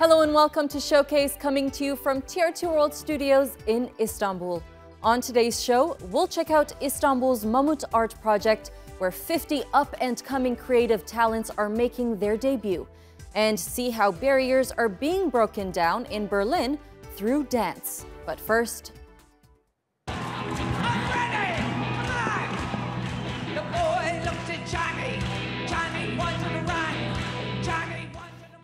Hello and welcome to Showcase coming to you from TRT World Studios in Istanbul. On today's show, we'll check out Istanbul's Mamut Art Project, where 50 up and coming creative talents are making their debut, and see how barriers are being broken down in Berlin through dance. But first,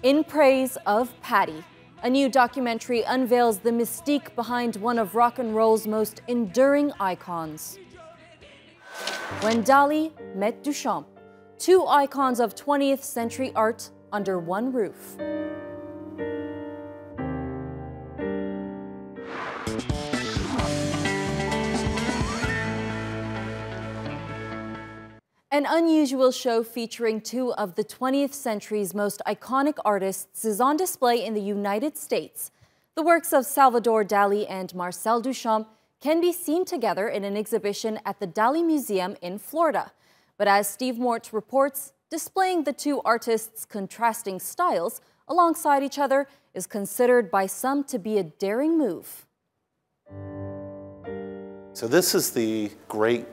In Praise of Patti. A new documentary unveils the mystique behind one of rock and roll's most enduring icons. When Dali met Duchamp, two icons of 20th century art under one roof. An unusual show featuring two of the 20th century's most iconic artists is on display in the United States. The works of Salvador Dali and Marcel Duchamp can be seen together in an exhibition at the Dali Museum in Florida. But as Steve Mort reports, displaying the two artists' contrasting styles alongside each other is considered by some to be a daring move. So this is the great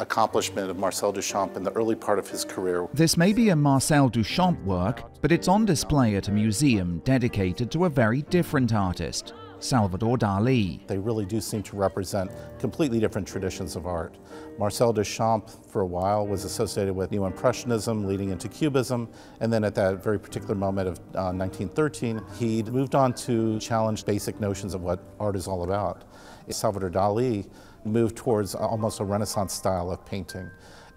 accomplishment of Marcel Duchamp in the early part of his career. This may be a Marcel Duchamp work, but it's on display at a museum dedicated to a very different artist, Salvador Dali. They really do seem to represent completely different traditions of art. Marcel Duchamp, for a while, was associated with Neo-Impressionism leading into Cubism, and then at that very particular moment of uh, 1913, he moved on to challenge basic notions of what art is all about. Salvador Dali moved towards almost a Renaissance style of painting.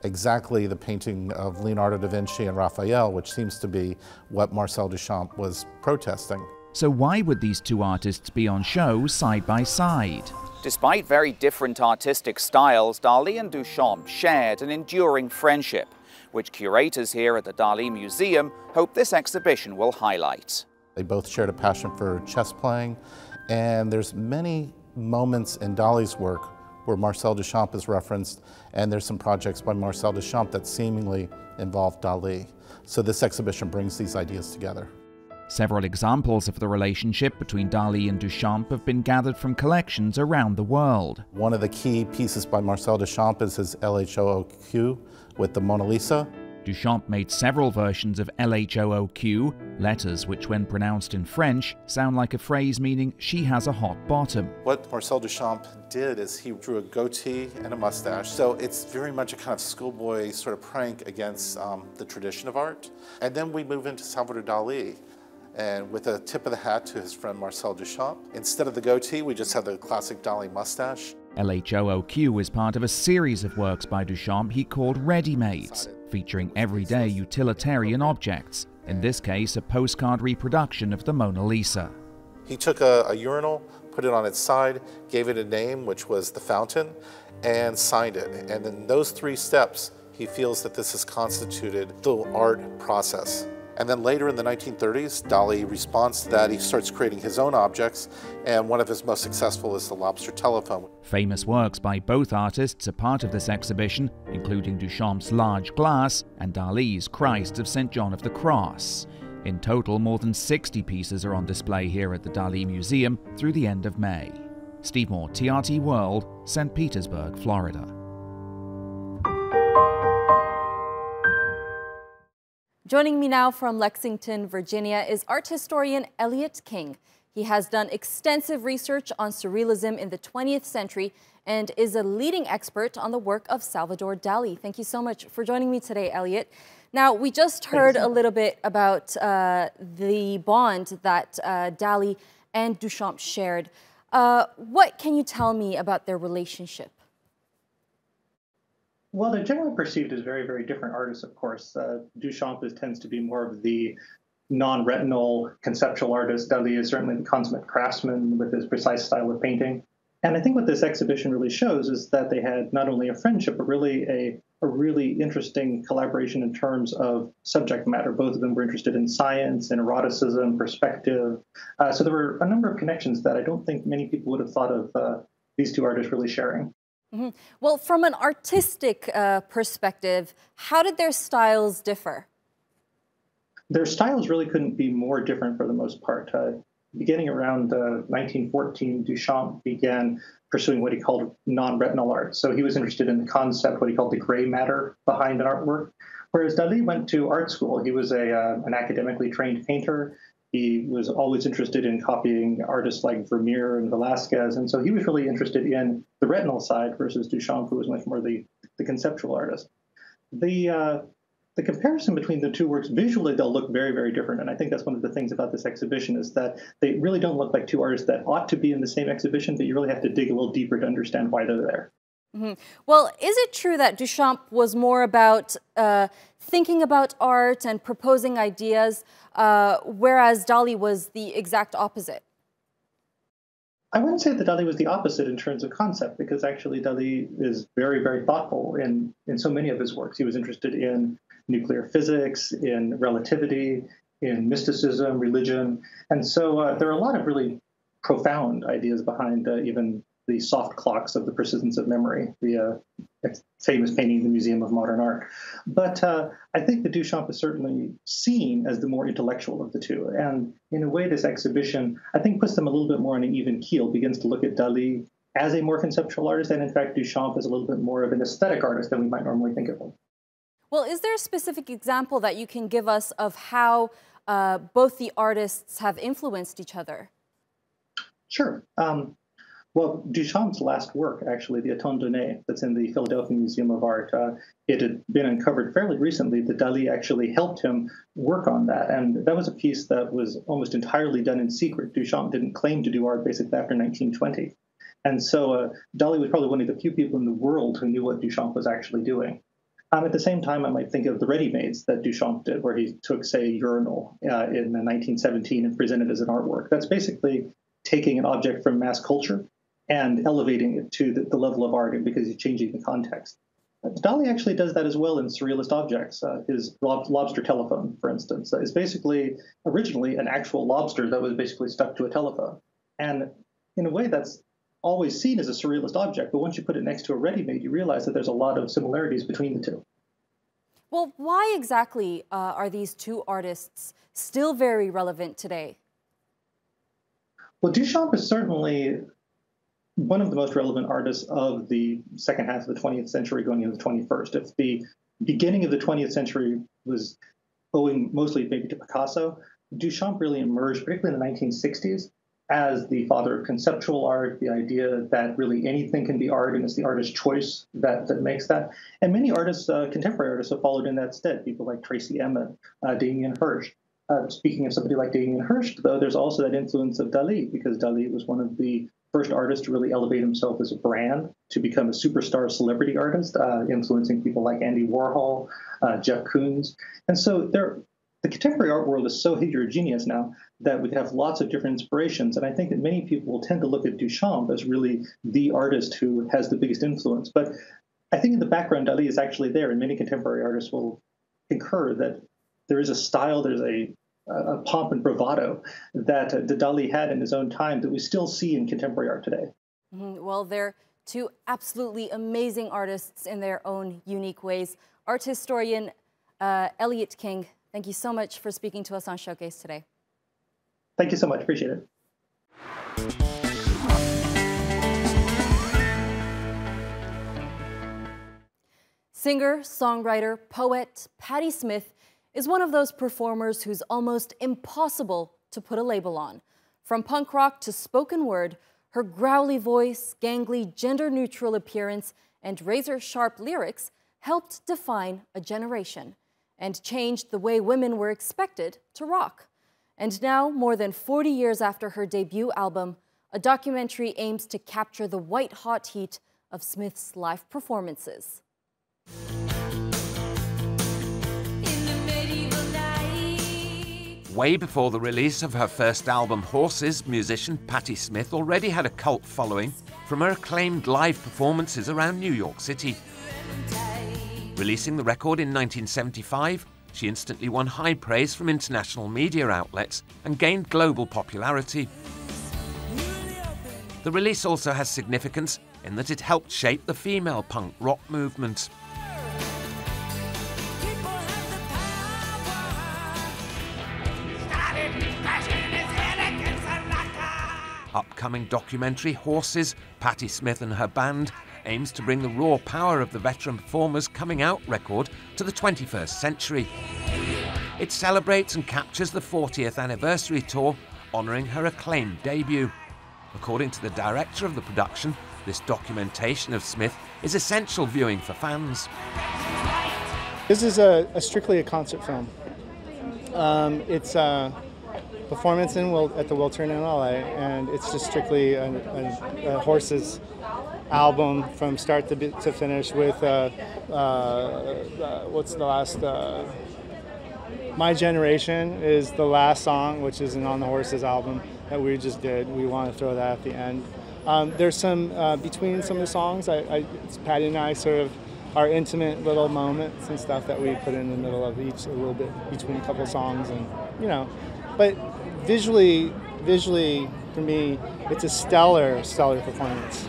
Exactly the painting of Leonardo da Vinci and Raphael, which seems to be what Marcel Duchamp was protesting. So, why would these two artists be on show side by side? Despite very different artistic styles, Dali and Duchamp shared an enduring friendship, which curators here at the Dali Museum hope this exhibition will highlight. They both shared a passion for chess playing, and there's many moments in Dali's work where Marcel Duchamp is referenced, and there's some projects by Marcel Duchamp that seemingly involve Dali. So this exhibition brings these ideas together. Several examples of the relationship between Dali and Duchamp have been gathered from collections around the world. One of the key pieces by Marcel Duchamp is his LHOOQ with the Mona Lisa. Duchamp made several versions of LHOOQ, letters which, when pronounced in French, sound like a phrase meaning she has a hot bottom. What Marcel Duchamp did is he drew a goatee and a mustache, so it's very much a kind of schoolboy sort of prank against um, the tradition of art. And then we move into Salvador Dali. And with a tip of the hat to his friend Marcel Duchamp, instead of the goatee, we just have the classic Dali mustache. LHOOQ is part of a series of works by Duchamp he called Ready-Mades featuring everyday utilitarian objects, in this case a postcard reproduction of the Mona Lisa. He took a, a, urinal, put it on its side, gave it a name, which was the fountain, and signed it. And in those three steps, he feels that this has constituted the art process. And then later in the 1930s, Dali responds to that. He starts creating his own objects, and one of his most successful is the lobster telephone. Famous works by both artists are part of this exhibition, including Duchamp's Large Glass and Dali's Christ of St. John of the Cross. In total, more than 60 pieces are on display here at the Dali Museum through the end of May. Steve Mort, TRT World, St. Petersburg, Florida. Joining me now from Lexington, Virginia, is art historian Elliot King. He has done extensive research on surrealism in the 20th century and is a leading expert on the work of Salvador Dali. Thank you so much for joining me today, Elliot. Now, we just heard a little bit about uh, the bond that uh, Dali and Duchamp shared. Uh, what can you tell me about their relationship? Well, they're generally perceived as very, very different artists, of course. Uh, Duchamp is, tends to be more of the non-retinal conceptual artist. Dali is certainly the consummate craftsman with his precise style of painting. And I think what this exhibition really shows is that they had not only a friendship, but really a, a really interesting collaboration in terms of subject matter. Both of them were interested in science and eroticism, perspective. Uh, so there were a number of connections that I don't think many people would have thought of uh, these two artists really sharing. Mm -hmm. Well, from an artistic uh, perspective, how did their styles differ? their styles really couldn't be more different for the most part. Uh, beginning around uh, 1914, Duchamp began pursuing what he called non-retinal art. So he was interested in the concept, what he called the gray matter behind an artwork. Whereas Dali went to art school. He was a uh, an academically trained painter. He was always interested in copying artists like Vermeer and Velasquez, and so he was really interested in the retinal side versus Duchamp, who was much more the, the conceptual artist. The uh, the comparison between the two works visually they'll look very very different and i think that's one of the things about this exhibition is that they really don't look like two artists that ought to be in the same exhibition but you really have to dig a little deeper to understand why they're there mm-hmm. well is it true that duchamp was more about uh, thinking about art and proposing ideas uh, whereas dali was the exact opposite I wouldn't say that Dali was the opposite in terms of concept, because actually Dali is very, very thoughtful in, in so many of his works. He was interested in nuclear physics, in relativity, in mysticism, religion. And so uh, there are a lot of really profound ideas behind uh, even the soft clocks of the persistence of memory, the uh, famous painting in the Museum of Modern Art. But uh, I think that Duchamp is certainly seen as the more intellectual of the two. And in a way, this exhibition, I think, puts them a little bit more on an even keel, begins to look at Dali as a more conceptual artist, and in fact, Duchamp is a little bit more of an aesthetic artist than we might normally think of him. Well, is there a specific example that you can give us of how uh, both the artists have influenced each other? Sure. Um, well, Duchamp's last work, actually, the Étant donnés that's in the Philadelphia Museum of Art, uh, it had been uncovered fairly recently that Dali actually helped him work on that. And that was a piece that was almost entirely done in secret. Duchamp didn't claim to do art basically after 1920. And so uh, Dali was probably one of the few people in the world who knew what Duchamp was actually doing. Um, at the same time, I might think of the ready-mades that Duchamp did, where he took, say, urinal uh, in 1917 and presented as an artwork. That's basically taking an object from mass culture and elevating it to the, the level of art because he's changing the context. Dali actually does that as well in surrealist objects. Uh, his lob- lobster telephone, for instance, uh, is basically originally an actual lobster that was basically stuck to a telephone. And in a way, that's always seen as a surrealist object, but once you put it next to a ready-made, you realize that there's a lot of similarities between the two. Well, why exactly uh, are these two artists still very relevant today? Well, Duchamp is certainly one of the most relevant artists of the second half of the 20th century going into the 21st. If the beginning of the 20th century was owing mostly maybe to Picasso, Duchamp really emerged, particularly in the 1960s, as the father of conceptual art, the idea that really anything can be art and it's the artist's choice that, that makes that. And many artists, uh, contemporary artists, have followed in that stead. People like Tracey Emin, uh, Damien Hirst. Uh, speaking of somebody like Damien Hirst, though, there's also that influence of Dali, because Dali was one of the first artist to really elevate himself as a brand, to become a superstar celebrity artist, uh, influencing people like Andy Warhol, uh, Jeff Koons. And so there, the contemporary art world is so heterogeneous now that we have lots of different inspirations. And I think that many people will tend to look at Duchamp as really the artist who has the biggest influence. But I think in the background, Dali is actually there, and many contemporary artists will concur that there is a style, there's a, a pomp and bravado that, uh, Dali had in his own time that we still see in contemporary art today. Mm-hmm. Well, they're two absolutely amazing artists in their own unique ways. Art historian uh, Elliot King, Thank you so much for speaking to us on Showcase today. Thank you so much. Appreciate it. Singer, songwriter, poet Patti Smith is one of those performers who's almost impossible to put a label on. From punk rock to spoken word, her growly voice, gangly, gender neutral appearance, and razor sharp lyrics helped define a generation and changed the way women were expected to rock. And now, more than 40 years after her debut album, a documentary aims to capture the white hot heat of Smith's live performances. Way before the release of her first album, Horses, musician Patti Smith already had a cult following from her acclaimed live performances around New York City. Releasing the record in 1975, she instantly won high praise from international media outlets and gained global popularity. The release also has significance in that it helped shape the female punk rock movement. Upcoming documentary Horses, Patti Smith and her band aims to bring the raw power of the veteran performer's coming out record to the 21st century. It celebrates and captures the 40th anniversary tour, honouring her acclaimed debut. According to the director of the production, this documentation of Smith is essential viewing for fans. This is a, a strictly a concert film. Um, it's a performance in at the Wiltern in LA, and it's just strictly a, horses album from start to, to finish with uh, uh, uh, what's the last uh, my generation is the last song which isn't on the horses album that we just did. We want to throw that at the end. Um, there's some uh, between some of the songs I, I, Patti and i sort of our intimate little moments and stuff that we put in the middle of each a little bit between a couple songs and you know but visually visually for me it's a stellar stellar performance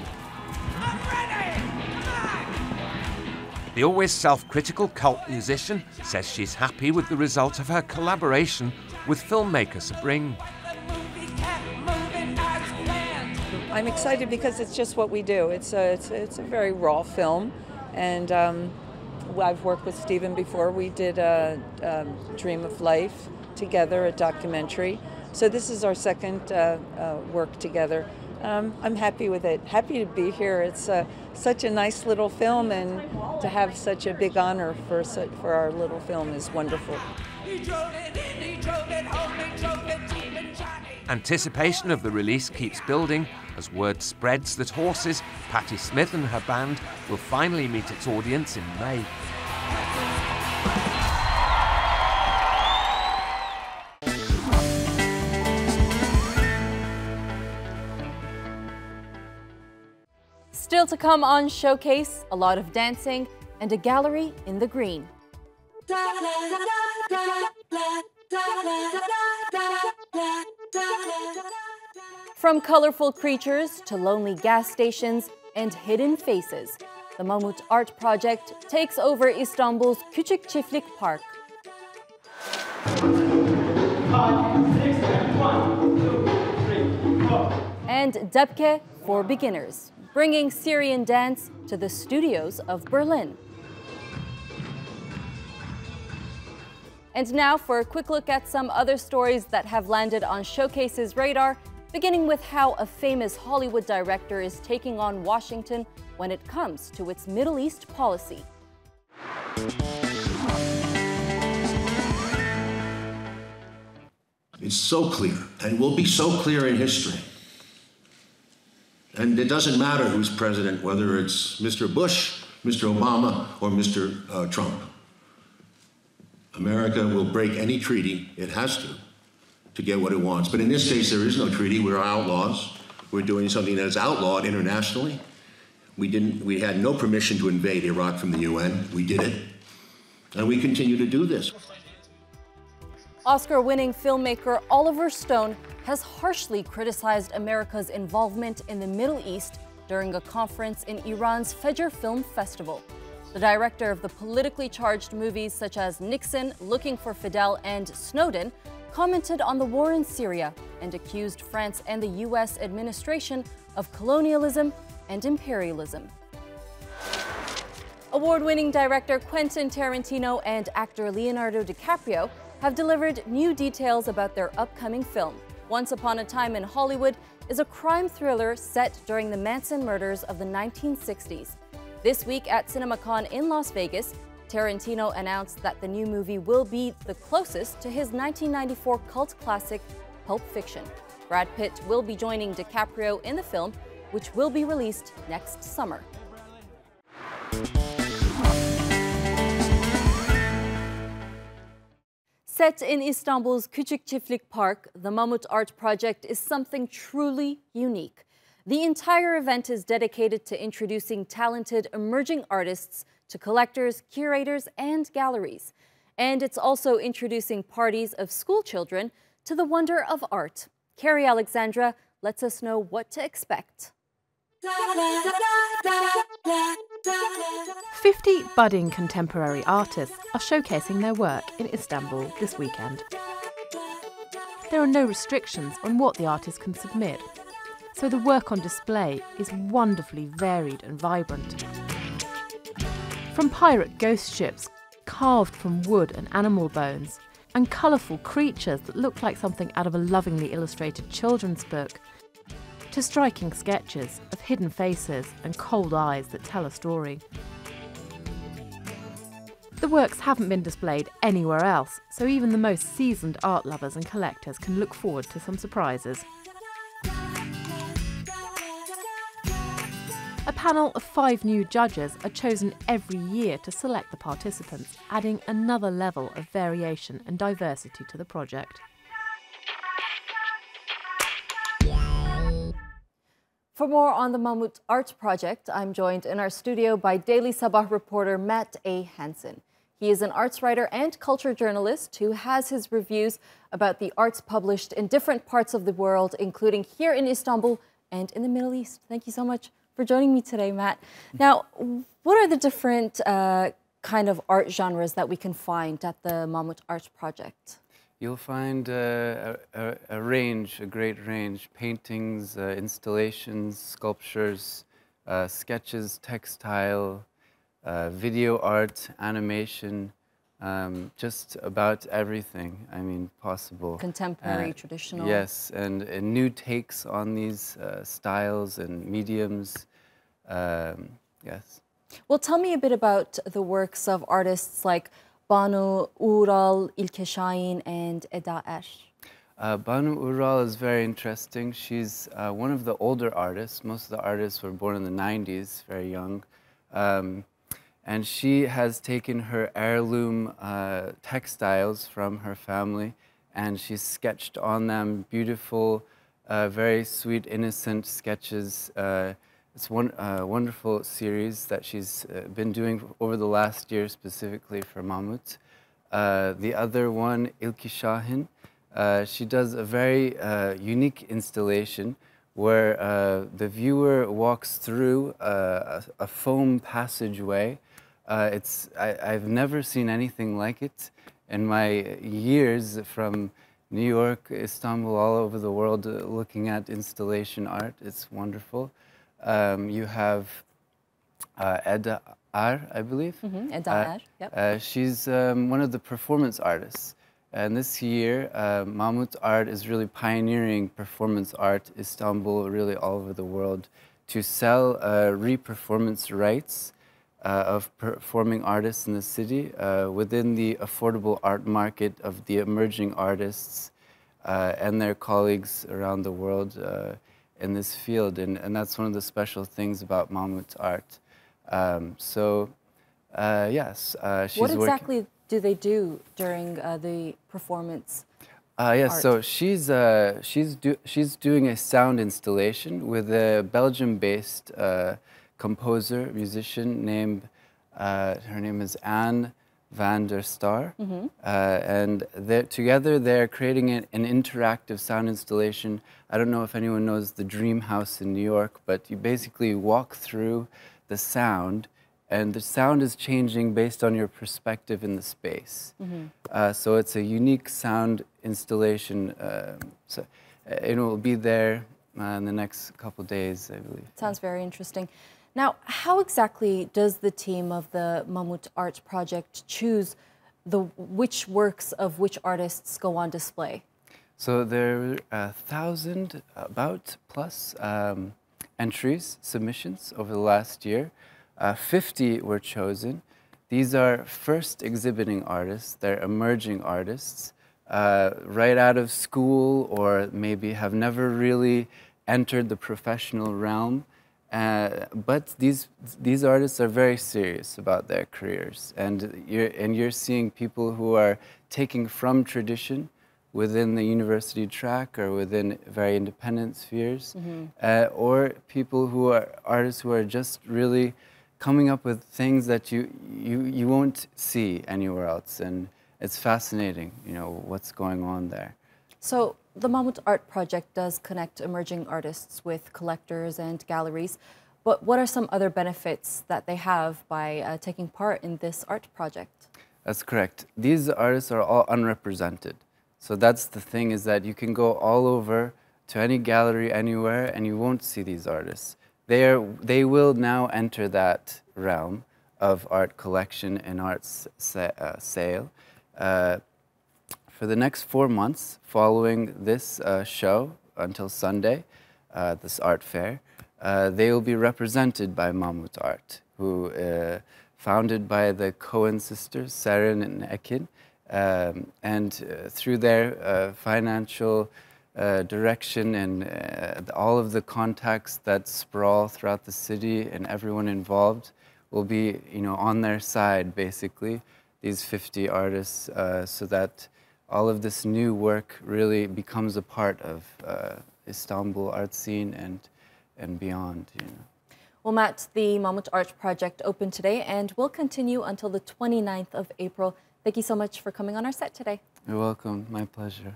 The always self critical cult musician says she's happy with the result of her collaboration with filmmaker Sebring. I'm excited because it's just what we do. It's a, it's a, it's a very raw film, and um, I've worked with Stephen before. We did a, a, Dream of Life together, a documentary. So this is our second uh, uh, work together um, I'm happy with it. Happy to be here. It's uh, such a nice little film, and to have such a big honor for such, for our little film is wonderful. Anticipation of the release keeps building as word spreads that Horses, Patti Smith and her band will finally meet its audience in May. Still to come on Showcase, a lot of dancing and a gallery in the green. From colorful creatures to lonely gas stations and hidden faces, the Mamut Art Project takes over Istanbul's Küçük Çiftlik Park. And Dabke for beginners, bringing Syrian dance to the studios of Berlin. And now for a quick look at some other stories that have landed on Showcase's radar, beginning with how a famous Hollywood director is taking on Washington when it comes to its Middle East policy. It's so clear, and will be so clear in history and it doesn't matter who's president, whether it's Mr. Bush, Mr. Obama, or Mr. Uh, Trump. America will break any treaty it has to to get what it wants. But in this case, there is no treaty. We're outlaws. We're doing something that is outlawed internationally. We didn't. We had no permission to invade Iraq from the UN. We did it, and we continue to do this. Oscar-winning filmmaker Oliver Stone has harshly criticized America's involvement in the Middle East during a conference in Iran's Fajr Film Festival. The director of the politically charged movies such as Nixon, Looking for Fidel, and Snowden commented on the war in Syria and accused France and the U.S. administration of colonialism and imperialism. Award winning director Quentin Tarantino and actor Leonardo DiCaprio have delivered new details about their upcoming film. Once Upon a Time in Hollywood is a crime thriller set during the Manson murders of the 1960s. This week at CinemaCon in Las Vegas, Tarantino announced that the new movie will be the closest to his 1994 cult classic, Pulp Fiction. Brad Pitt will be joining DiCaprio in the film, which will be released next summer. Set in Istanbul's Küçük Çiftlik Park, the Mamut Art Project is something truly unique. The entire event is dedicated to introducing talented emerging artists to collectors, curators, and galleries. And it's also introducing parties of school children to the wonder of art. Carrie Alexandra lets us know what to expect. 50 budding contemporary artists are showcasing their work in Istanbul this weekend. there are no restrictions on what the artist can submit. So the work on display is wonderfully varied and vibrant. From pirate ghost ships carved from wood and animal bones, and colourful creatures that look like something out of a lovingly illustrated children's book, to striking sketches of hidden faces and cold eyes that tell a story. The works haven't been displayed anywhere else, so even the most seasoned art lovers and collectors can look forward to some surprises. A panel of five new judges are chosen every year to select the participants, adding another level of variation and diversity to the project. For more on the Mamut Arts Project, I'm joined in our studio by Daily Sabah reporter Matt A. Hanson. He is an arts writer and culture journalist who has his reviews about the arts published in different parts of the world, including here in Istanbul and in the Middle East. Thank you so much for joining me today, Matt. Now, what are the different uh, kind of art genres that we can find at the Mamut Arts Project? You'll find uh, a, a, range, a great range, paintings, uh, installations, sculptures, uh, sketches, textile, uh, video art, animation, um, just about everything, I mean, possible. Contemporary, traditional. Yes, and, and, new takes on these uh, styles and mediums. Um, yes. Well, tell me a bit about the works of artists like Banu Ural, İlke Şahin, and Eda Er. Uh, Banu Ural is very interesting. She's uh, one of the older artists. Most of the artists were born in the 90s, very young. Um, and she has taken her heirloom uh, textiles from her family and she's sketched on them beautiful, uh, very sweet, innocent sketches. Uh, it's one uh, wonderful series that she's uh, been doing over the last year specifically for Mamut. Uh, the other one, İlke Şahin, she does a very unique installation where the viewer walks through a, a foam passageway uh, it's, I, I've never seen anything like it in my years from New York, Istanbul, all over the world, uh, looking at installation art. It's wonderful. Um, you have uh, Eda Ar, I believe. Mm -hmm. Eda uh, Ar, yep. Uh, she's um, one of the performance artists. And this year, uh, Mamut Art is really pioneering performance art, Istanbul, really all over the world, to sell uh, re-performance rights uh, of performing artists in the city uh, within the affordable art market of the emerging artists uh, and their colleagues around the world in this field. And, and that's one of the special things about Mamut's art. Um, so, yes, she's What exactly do they do during the performance? Uh, yes, art. so she's uh, she's do, she's doing a sound installation with a Belgium-based uh, composer, musician named, uh, her name is Anne van der Star. Mm -hmm. uh, and they're, together they're creating an, an, interactive sound installation. I don't know if anyone knows the Dream House in New York, but you basically walk through the sound and the sound is changing based on your perspective in the space. Mm -hmm. uh, so it's a unique sound installation. Uh, so it will be there uh, in the next couple days, I believe. Sounds very interesting. Now, how exactly does the team of the Mamut Arts Project choose the which works of which artists go on display? So there are a thousand, about plus, um, entries, submissions over the last year. Uh, 50 were chosen. These are first exhibiting artists. They're emerging artists, uh, right out of school or maybe have never really entered the professional realm. Uh, but these these artists are very serious about their careers, and you're and you're seeing people who are taking from tradition within the university track or within very independent spheres, mm -hmm. uh, or people who are artists who are just really coming up with things that you you you won't see anywhere else, and it's fascinating, you know, what's going on there. So the Mamut Art Project does connect emerging artists with collectors and galleries, but what are some other benefits that they have by uh, taking part in this art project? That's correct. These artists are all unrepresented. So that's the thing is that you can go all over to any gallery anywhere and you won't see these artists. They, are, they will now enter that realm of art collection and art sa uh, sale. Uh, for the next four months following this uh, show until Sunday, uh, this art fair, uh, they will be represented by Mamut Art, who uh, founded by the Cohen sisters, Saren and Ekin, um, and uh, through their financial direction and all of the contacts that sprawl throughout the city and everyone involved will be, you know, on their side basically. These 50 artists, so that all of this new work really becomes a part of uh, Istanbul art scene and and beyond. You know. Well, Matt, the Mamut Art Project opened today and will continue until the 29th of April. Thank you so much for coming on our set today. You're welcome. My pleasure.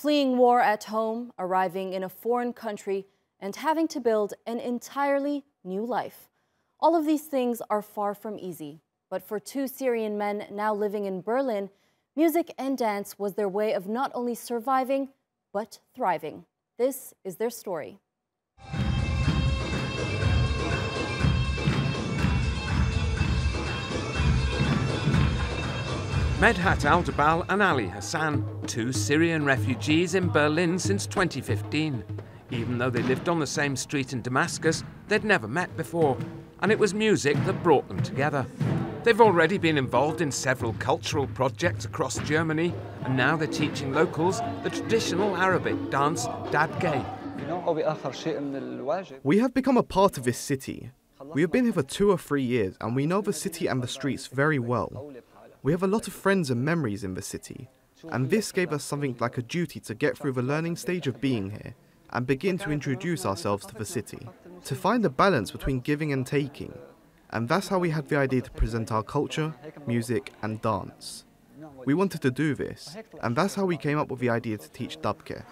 Fleeing war at home, arriving in a foreign country, and having to build an entirely new life. All of these things are far from easy. But for two Syrian men now living in Berlin, music and dance was their way of not only surviving, but thriving. This is their story. Medhat Aldabal and Ali Hassan, two Syrian refugees in Berlin since 2015. Even though they lived on the same street in Damascus, they'd never met before, and it was music that brought them together. They've already been involved in several cultural projects across Germany, and now they're teaching locals the traditional Arabic dance Dabke. We have become a part of this city. We have been here for two or three years, and we know the city and the streets very well. We have a lot of friends and memories in the city, and this gave us something like a duty to get through the learning stage of being here and begin to introduce ourselves to the city, to find a balance between giving and taking. And that's how we had the idea to present our culture, music, and dance. We wanted to do this, and that's how we came up with the idea to teach Dabke.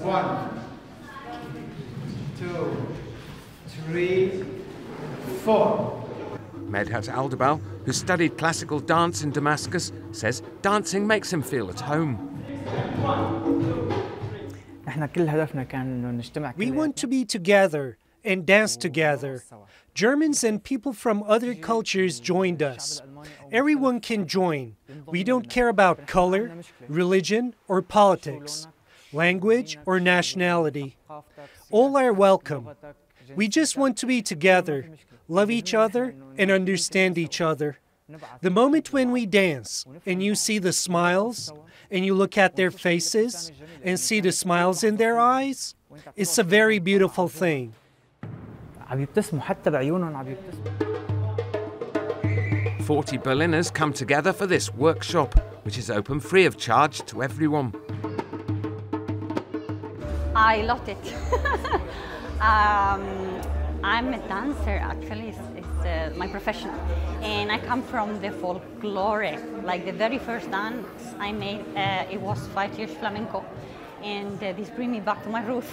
One, two, three, four. Medhat Aldabal, who studied classical dance in Damascus, says dancing makes him feel at home. We want to be together and dance together. Germans and people from other cultures joined us. Everyone can join. We don't care about color, religion, or politics, language, or nationality. All are welcome. We just want to be together, love each other, and understand each other. The moment when we dance and you see the smiles and you look at their faces and see the smiles in their eyes, it's a very beautiful thing. 40 Berliners come together for this workshop, which is open free of charge to everyone. I loved it. um, I'm a dancer, actually, it's, it's uh, my profession. And I come from the folklore. Like the very first dance I made, uh, it was five years flamenco. And uh, this brings me back to my roots.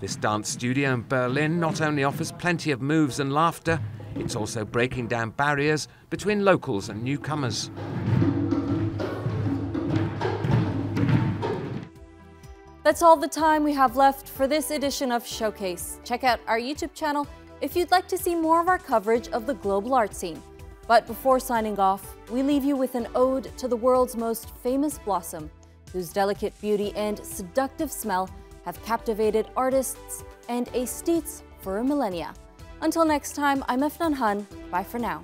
This dance studio in Berlin not only offers plenty of moves and laughter, it's also breaking down barriers between locals and newcomers. That's all the time we have left for this edition of Showcase. Check out our YouTube channel if you'd like to see more of our coverage of the global art scene. But before signing off, we leave you with an ode to the world's most famous blossom, whose delicate beauty and seductive smell have captivated artists and aesthetes for a millennia. Until next time, I'm Efnan Han. Bye for now.